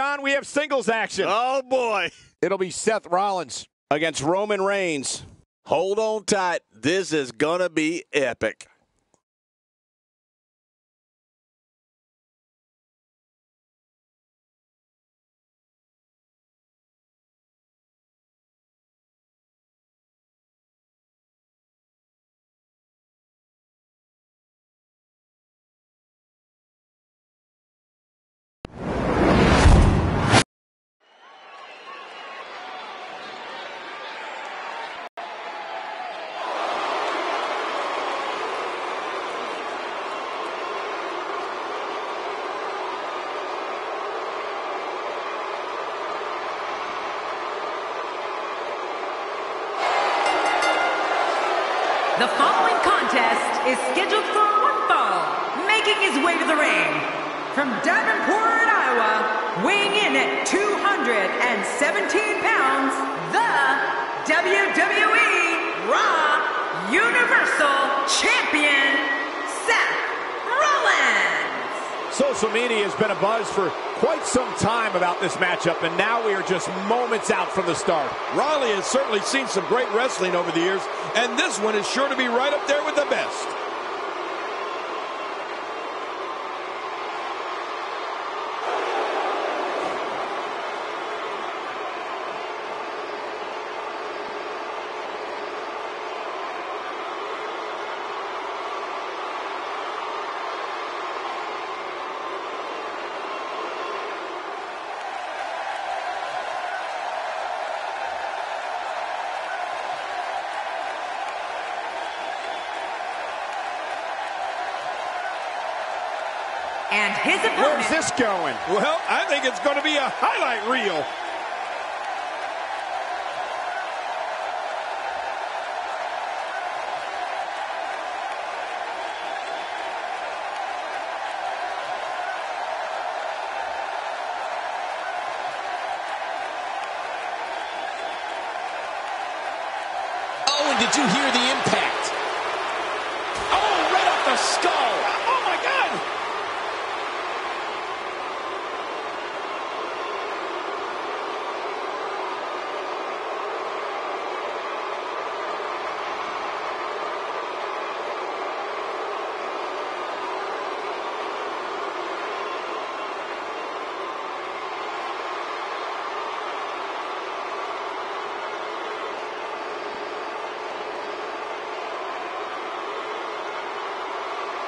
John, we have singles action. Oh, boy. It'll be Seth Rollins against Roman Reigns. Hold on tight. This is going to be epic. WWE Raw Universal Champion, Seth Rollins. Social media has been a buzz for quite some time about this matchup, and now we are just moments out from the start. Riley has certainly seen some great wrestling over the years, and this one is sure to be right up there with the best. And his opponent. Where's this going? Well, I think it's going to be a highlight reel. Oh, and did you hear the impact? Oh, right off the skull. Oh, my God.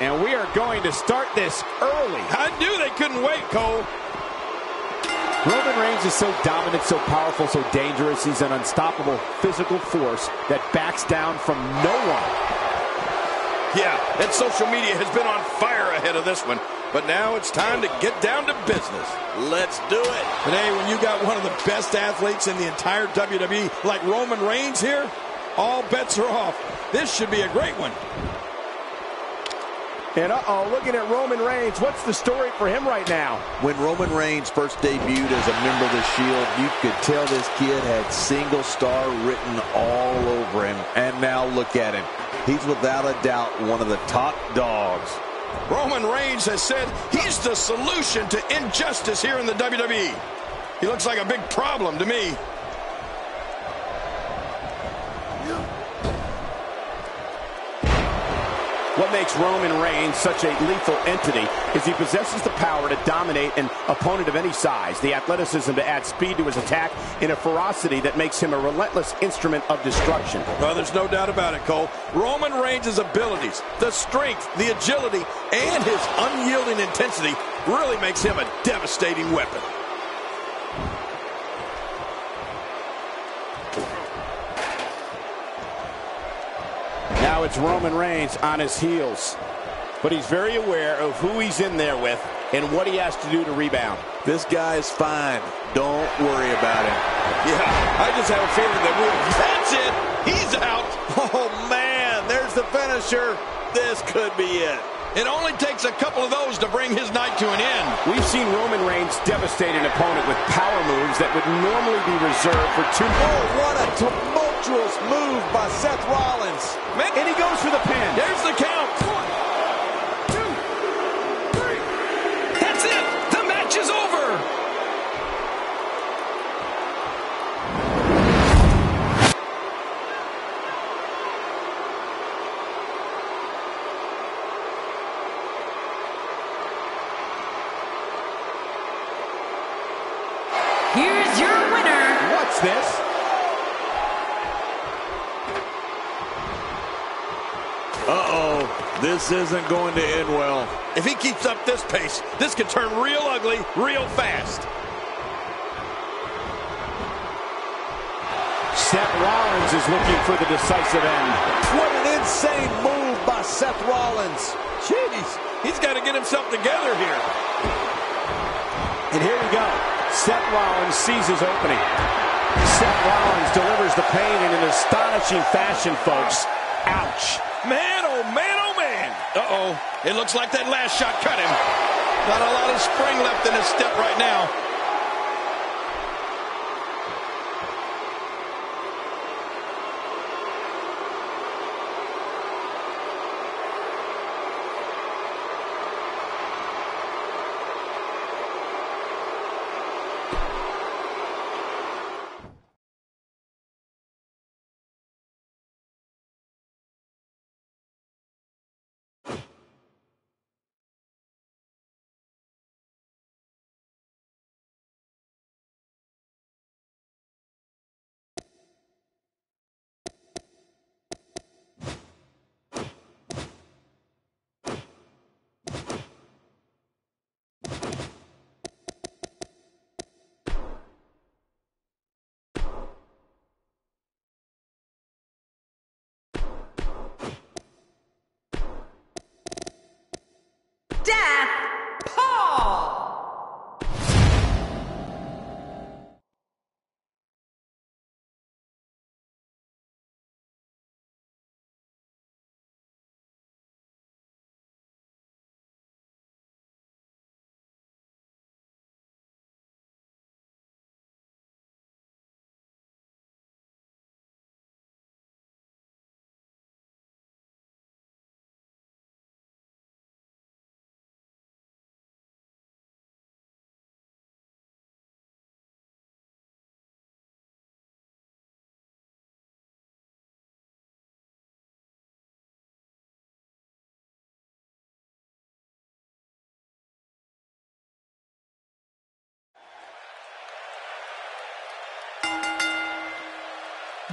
And we are going to start this early. I knew they couldn't wait, Cole. Roman Reigns is so dominant, so powerful, so dangerous. He's an unstoppable physical force that backs down from no one. Yeah, and social media has been on fire ahead of this one. But now it's time to get down to business. Let's do it. Today, when you got one of the best athletes in the entire WWE, like Roman Reigns here, all bets are off. This should be a great one. And uh-oh, looking at Roman Reigns, what's the story for him right now? When Roman Reigns first debuted as a member of the Shield, you could tell this kid had single star written all over him. And now look at him. He's without a doubt one of the top dogs. Roman Reigns has said he's the solution to injustice here in the WWE. He looks like a big problem to me. What makes Roman Reigns such a lethal entity is he possesses the power to dominate an opponent of any size, the athleticism to add speed to his attack, and a ferocity that makes him a relentless instrument of destruction. Well, there's no doubt about it, Cole. Roman Reigns' abilities, the strength, the agility, and his unyielding intensity really makes him a devastating weapon. Now it's Roman Reigns on his heels. But he's very aware of who he's in there with and what he has to do to rebound. This guy is fine. Don't worry about him. Yeah, I just have a feeling that we're... That's it! He's out! Oh, man, there's the finisher. This could be it. It only takes a couple of those to bring his night to an end. We've seen Roman Reigns devastate an opponent with power moves that would normally be reserved for two. Oh, what a tumultuous move by Seth Rollins. Man, And he goes for the pin. There's the count. Here's your winner. What's this? Uh-oh, this isn't going to end well. If he keeps up this pace, this could turn real ugly real fast. Seth Rollins is looking for the decisive end. What an insane move by Seth Rollins. Jeez, he's got to get himself together here. And here we go. Seth Rollins sees his opening. Seth Rollins delivers the pain in an astonishing fashion, folks. Ouch. Man, oh man, oh man. Uh-oh. It looks like that last shot cut him. Not a lot of spring left in his step right now.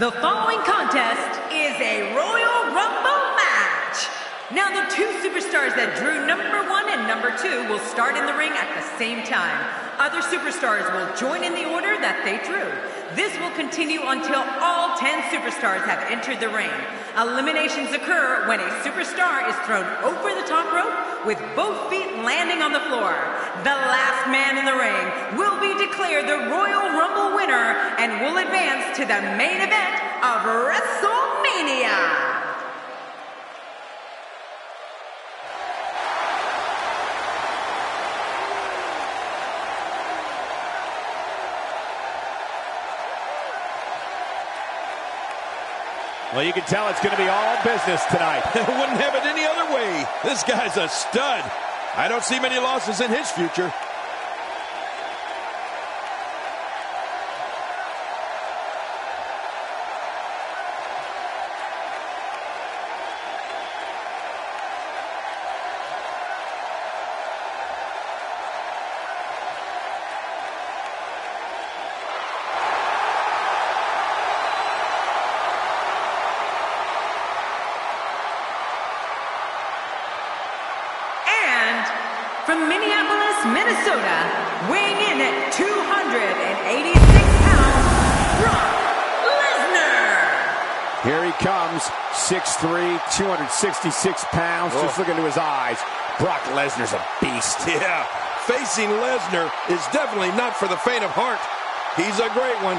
The following contest is a Royal Rumble match. Now, the two superstars that drew number one and number two will start in the ring at the same time. Other superstars will join in the order that they drew. This will continue until all 10 superstars have entered the ring. Eliminations occur when a superstar is thrown over the top rope with both feet landing on the floor. The last man in the ring will be declared the Royal Rumble winner and will advance to the main event of WrestleMania. Well, you can tell it's going to be all business tonight. Wouldn't have it any other way. This guy's a stud. I don't see many losses in his future. And from Minneapolis, Minnesota, weighing in at 286 pounds, Brock Lesnar. Here he comes, 6'3", 266 pounds. Just oh. look into his eyes. Brock Lesnar's a beast. Yeah, facing Lesnar is definitely not for the faint of heart. He's a great one.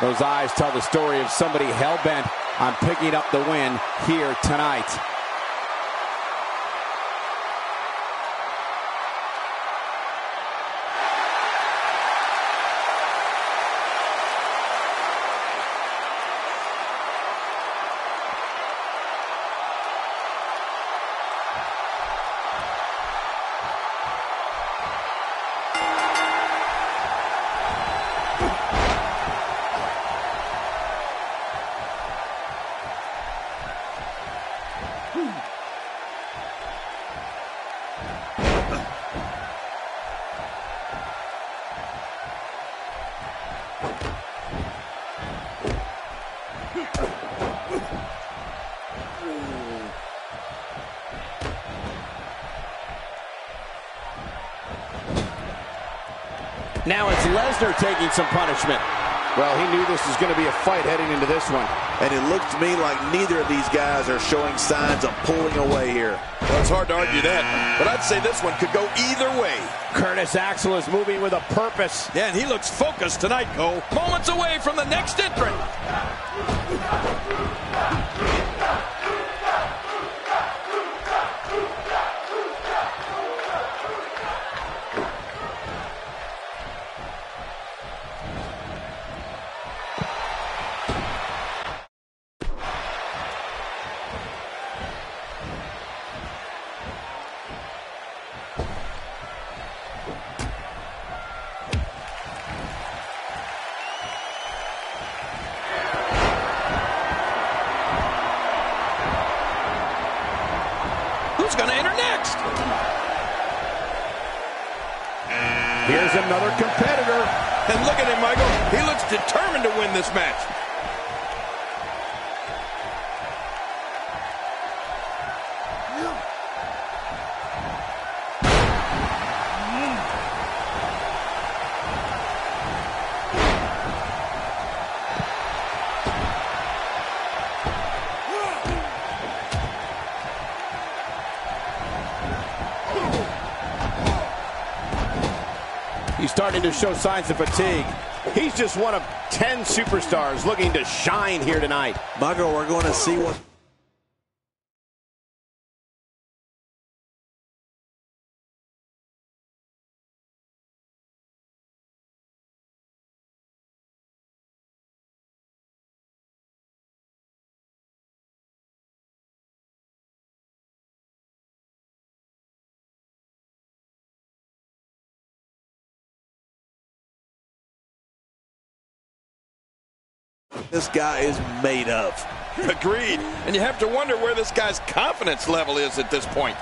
Those eyes tell the story of somebody hell-bent on picking up the win here tonight. Now it's Lesnar taking some punishment. Well, he knew this was going to be a fight heading into this one. And it looked to me like neither of these guys are showing signs of pulling away here. Well, it's hard to argue that, but I'd say this one could go either way. Curtis Axel is moving with a purpose. Yeah, and he looks focused tonight, Cole. Moments away from the next entrant. Who's going to enter next? Here's another competitor. And look at him, Michael. He looks determined to win this match. He's starting to show signs of fatigue. He's just one of 10 superstars looking to shine here tonight. Michael, we're going to see what this guy is made of. Agreed. And you have to wonder where this guy's confidence level is at this point.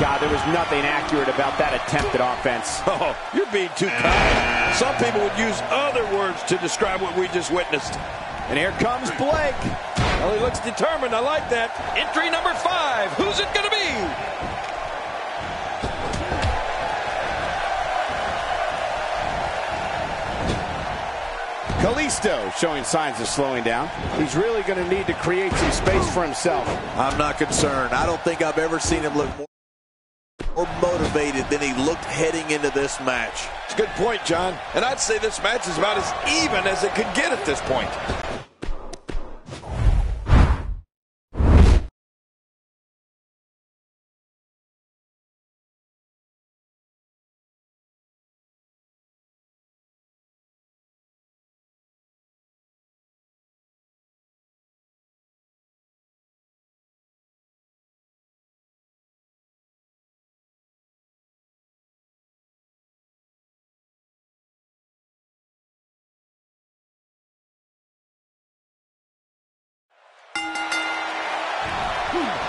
God, there was nothing accurate about that attempted offense. Oh, you're being too kind. Some people would use other words to describe what we just witnessed. And here comes Blake. Well, he looks determined. I like that. Entry number five. Who's it going to be? Kalisto showing signs of slowing down. He's really going to need to create some space for himself. I'm not concerned. I don't think I've ever seen him look more, more motivated than he looked heading into this match. It's a good point, John. And I'd say this match is about as even as it could get at this point. Boom!